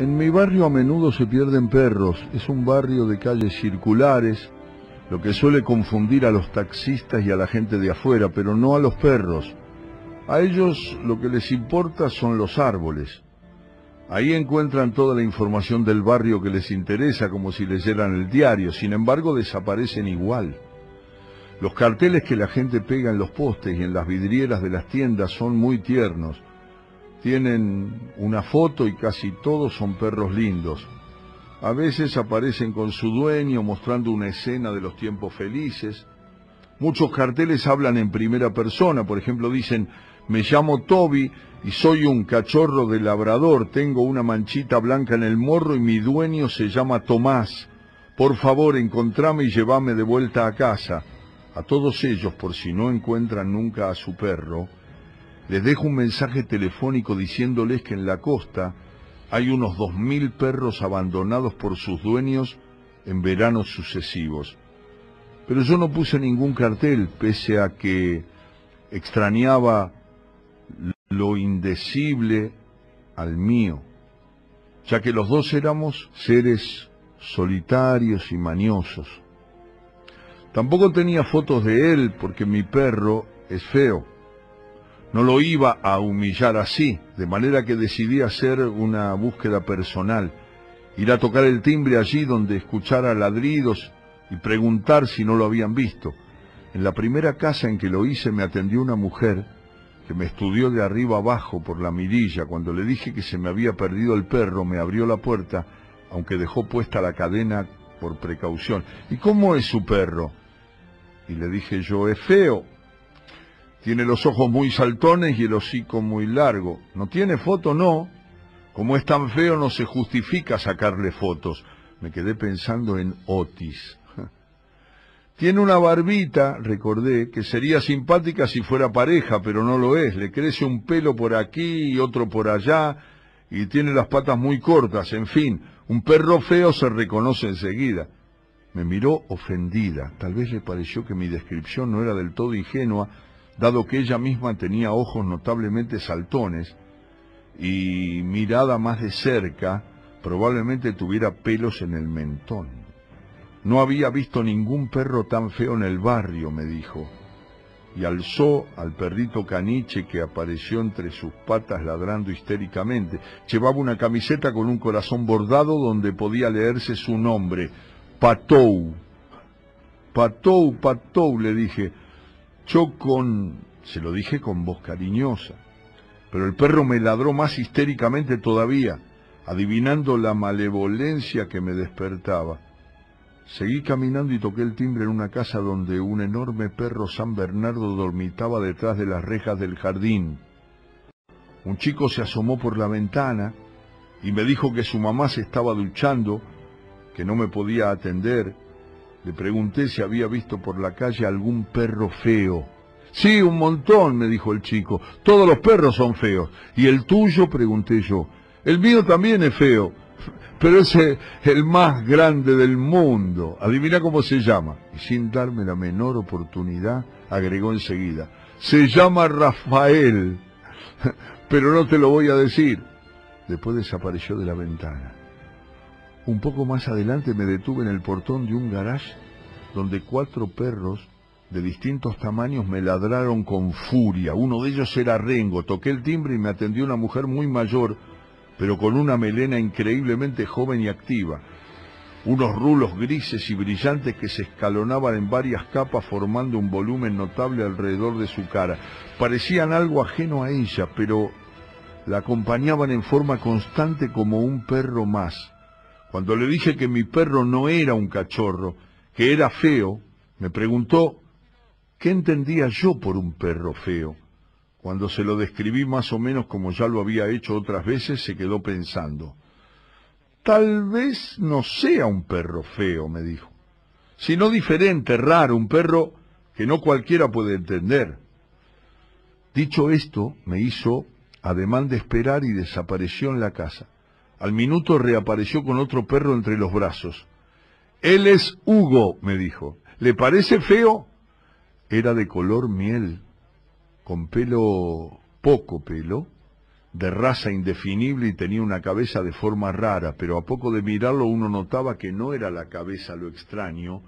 En mi barrio a menudo se pierden perros. Es un barrio de calles circulares, lo que suele confundir a los taxistas y a la gente de afuera, pero no a los perros. A ellos lo que les importa son los árboles. Ahí encuentran toda la información del barrio que les interesa, como si leyeran el diario. Sin embargo, desaparecen igual. Los carteles que la gente pega en los postes y en las vidrieras de las tiendas son muy tiernos tienen una foto y casi todos son perros lindos. A veces aparecen con su dueño mostrando una escena de los tiempos felices. Muchos carteles hablan en primera persona, por ejemplo dicen, me llamo Toby y soy un cachorro de labrador, tengo una manchita blanca en el morro y mi dueño se llama Tomás. Por favor, encontrame y llévame de vuelta a casa. A todos ellos, por si no encuentran nunca a su perro, les dejo un mensaje telefónico diciéndoles que en la costa hay unos dos mil perros abandonados por sus dueños en veranos sucesivos. Pero yo no puse ningún cartel, pese a que extrañaba lo indecible al mío, ya que los dos éramos seres solitarios y maniosos. Tampoco tenía fotos de él porque mi perro es feo no lo iba a humillar así, de manera que decidí hacer una búsqueda personal, ir a tocar el timbre allí donde escuchara ladridos y preguntar si no lo habían visto. En la primera casa en que lo hice me atendió una mujer que me estudió de arriba abajo por la mirilla. Cuando le dije que se me había perdido el perro, me abrió la puerta, aunque dejó puesta la cadena por precaución. ¿Y cómo es su perro? Y le dije yo, es feo, tiene los ojos muy saltones y el hocico muy largo. ¿No tiene foto? No. Como es tan feo no se justifica sacarle fotos. Me quedé pensando en Otis. Tiene una barbita, recordé, que sería simpática si fuera pareja, pero no lo es. Le crece un pelo por aquí y otro por allá, y tiene las patas muy cortas. En fin, un perro feo se reconoce enseguida. Me miró ofendida. Tal vez le pareció que mi descripción no era del todo ingenua, dado que ella misma tenía ojos notablemente saltones y mirada más de cerca, probablemente tuviera pelos en el mentón. No había visto ningún perro tan feo en el barrio, me dijo, y alzó al perrito caniche que apareció entre sus patas ladrando histéricamente. Llevaba una camiseta con un corazón bordado donde podía leerse su nombre, Patou. Patou, Patou, le dije, yo con... se lo dije con voz cariñosa, pero el perro me ladró más histéricamente todavía, adivinando la malevolencia que me despertaba. Seguí caminando y toqué el timbre en una casa donde un enorme perro San Bernardo dormitaba detrás de las rejas del jardín. Un chico se asomó por la ventana y me dijo que su mamá se estaba duchando, que no me podía atender le pregunté si había visto por la calle algún perro feo. Sí, un montón, me dijo el chico. Todos los perros son feos. ¿Y el tuyo? pregunté yo. El mío también es feo, pero es el más grande del mundo. Adivina cómo se llama. Y sin darme la menor oportunidad, agregó enseguida. Se llama Rafael, pero no te lo voy a decir. Después desapareció de la ventana. Un poco más adelante me detuve en el portón de un garage donde cuatro perros de distintos tamaños me ladraron con furia. Uno de ellos era Rengo. Toqué el timbre y me atendió una mujer muy mayor, pero con una melena increíblemente joven y activa. Unos rulos grises y brillantes que se escalonaban en varias capas formando un volumen notable alrededor de su cara. Parecían algo ajeno a ella, pero la acompañaban en forma constante como un perro más. Cuando le dije que mi perro no era un cachorro, que era feo, me preguntó qué entendía yo por un perro feo. Cuando se lo describí más o menos como ya lo había hecho otras veces, se quedó pensando. Tal vez no sea un perro feo, me dijo, sino diferente, raro, un perro que no cualquiera puede entender. Dicho esto, me hizo ademán de esperar y desapareció en la casa. Al minuto reapareció con otro perro entre los brazos. Él es Hugo, me dijo. ¿Le parece feo? Era de color miel, con pelo, poco pelo, de raza indefinible y tenía una cabeza de forma rara, pero a poco de mirarlo uno notaba que no era la cabeza lo extraño,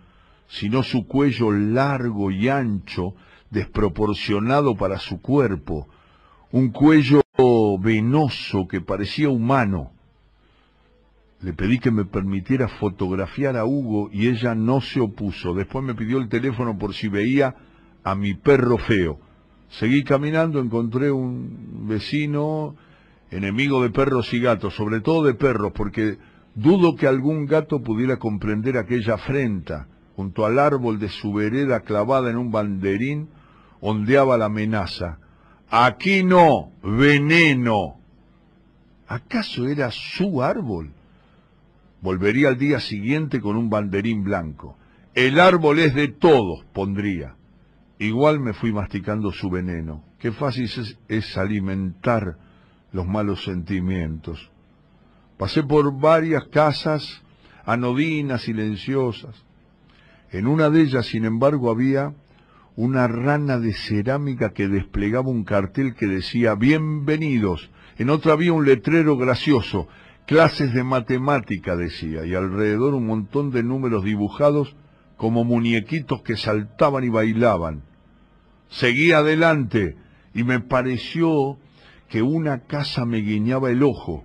sino su cuello largo y ancho, desproporcionado para su cuerpo, un cuello venoso que parecía humano. Le pedí que me permitiera fotografiar a Hugo y ella no se opuso. Después me pidió el teléfono por si veía a mi perro feo. Seguí caminando, encontré un vecino, enemigo de perros y gatos, sobre todo de perros, porque dudo que algún gato pudiera comprender aquella afrenta. Junto al árbol de su vereda clavada en un banderín, ondeaba la amenaza. Aquí no, veneno. ¿Acaso era su árbol? Volvería al día siguiente con un banderín blanco. El árbol es de todos, pondría. Igual me fui masticando su veneno. Qué fácil es, alimentar los malos sentimientos. Pasé por varias casas anodinas, silenciosas. En una de ellas, sin embargo, había una rana de cerámica que desplegaba un cartel que decía Bienvenidos. En otra había un letrero gracioso, clases de matemática decía, y alrededor un montón de números dibujados como muñequitos que saltaban y bailaban. Seguí adelante y me pareció que una casa me guiñaba el ojo.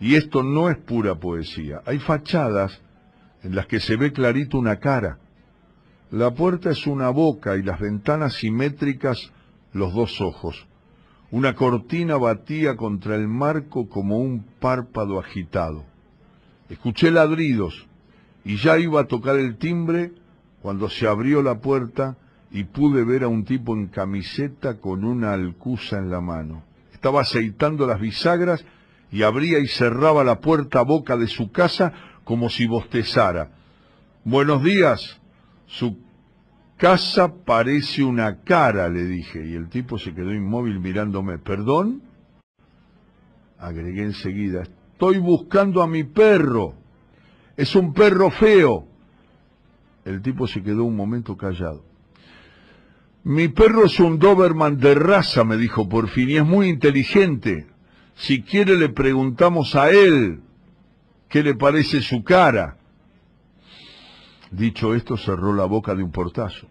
Y esto no es pura poesía. Hay fachadas en las que se ve clarito una cara. La puerta es una boca y las ventanas simétricas los dos ojos. Una cortina batía contra el marco como un párpado agitado. Escuché ladridos y ya iba a tocar el timbre cuando se abrió la puerta y pude ver a un tipo en camiseta con una alcusa en la mano. Estaba aceitando las bisagras y abría y cerraba la puerta boca de su casa como si bostezara. Buenos días. Su casa parece una cara, le dije, y el tipo se quedó inmóvil mirándome. ¿Perdón? Agregué enseguida. Estoy buscando a mi perro. Es un perro feo. El tipo se quedó un momento callado. Mi perro es un Doberman de raza, me dijo por fin, y es muy inteligente. Si quiere le preguntamos a él qué le parece su cara. Dicho esto, cerró la boca de un portazo.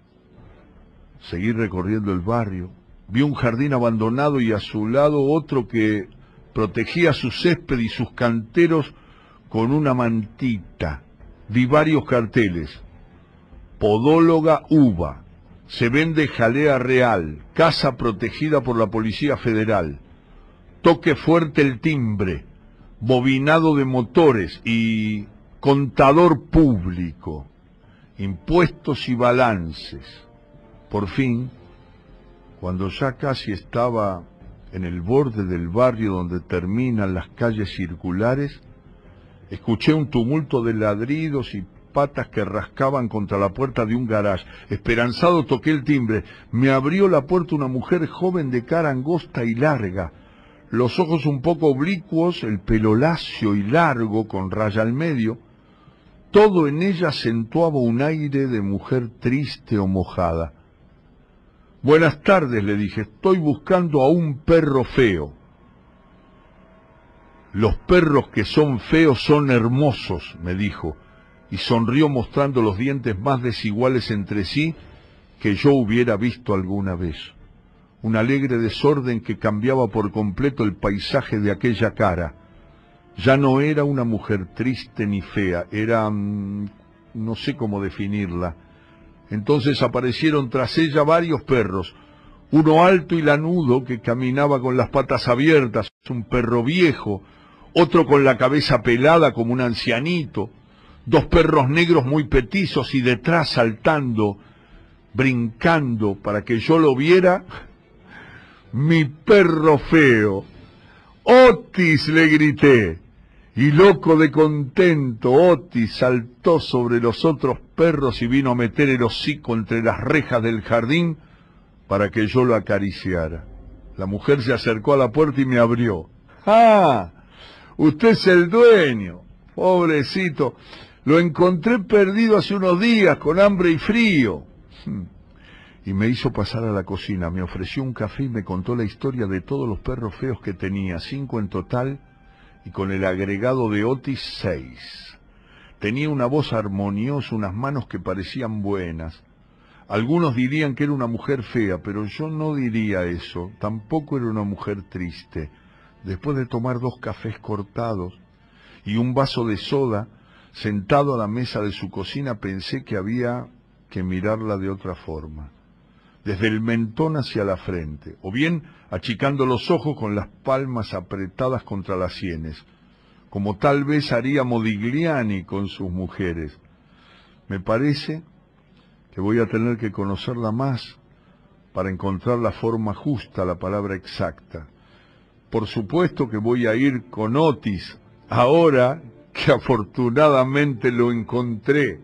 Seguí recorriendo el barrio. Vi un jardín abandonado y a su lado otro que protegía su césped y sus canteros con una mantita. Vi varios carteles. Podóloga uva se vende jalea real, casa protegida por la Policía Federal, toque fuerte el timbre, bobinado de motores y contador público, impuestos y balances. Por fin, cuando ya casi estaba en el borde del barrio donde terminan las calles circulares, escuché un tumulto de ladridos y patas que rascaban contra la puerta de un garage. Esperanzado toqué el timbre. Me abrió la puerta una mujer joven de cara angosta y larga, los ojos un poco oblicuos, el pelo lacio y largo con raya al medio. Todo en ella acentuaba un aire de mujer triste o mojada. Buenas tardes, le dije, estoy buscando a un perro feo. Los perros que son feos son hermosos, me dijo, y sonrió mostrando los dientes más desiguales entre sí que yo hubiera visto alguna vez. Un alegre desorden que cambiaba por completo el paisaje de aquella cara. Ya no era una mujer triste ni fea, era... Mm, no sé cómo definirla. Entonces aparecieron tras ella varios perros, uno alto y lanudo que caminaba con las patas abiertas, un perro viejo, otro con la cabeza pelada como un ancianito, dos perros negros muy petizos y detrás saltando, brincando para que yo lo viera, mi perro feo. Otis le grité. Y loco de contento, Otis saltó sobre los otros perros y vino a meter el hocico entre las rejas del jardín para que yo lo acariciara. La mujer se acercó a la puerta y me abrió. ¡Ah! Usted es el dueño. Pobrecito. Lo encontré perdido hace unos días, con hambre y frío. y me hizo pasar a la cocina, me ofreció un café y me contó la historia de todos los perros feos que tenía, cinco en total, y con el agregado de Otis seis. Tenía una voz armoniosa, unas manos que parecían buenas. Algunos dirían que era una mujer fea, pero yo no diría eso. Tampoco era una mujer triste. Después de tomar dos cafés cortados y un vaso de soda, sentado a la mesa de su cocina pensé que había que mirarla de otra forma desde el mentón hacia la frente, o bien achicando los ojos con las palmas apretadas contra las sienes, como tal vez haría Modigliani con sus mujeres. Me parece que voy a tener que conocerla más para encontrar la forma justa, la palabra exacta. Por supuesto que voy a ir con Otis, ahora que afortunadamente lo encontré.